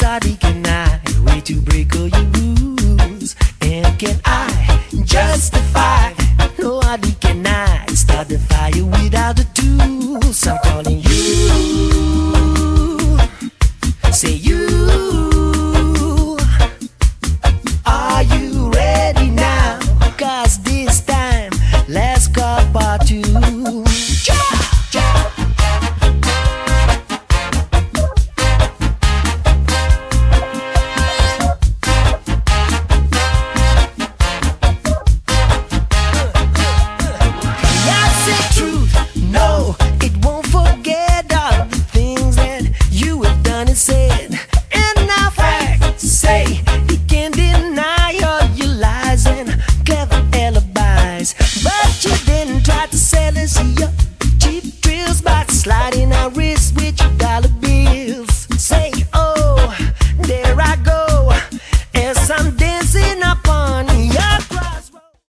hardly can I way to break all your rules? And can I justify? No, hardly can I start the fire without the And now facts say you can't deny all your lies and clever alibis. But you didn't try to sell us your cheap by sliding our wrists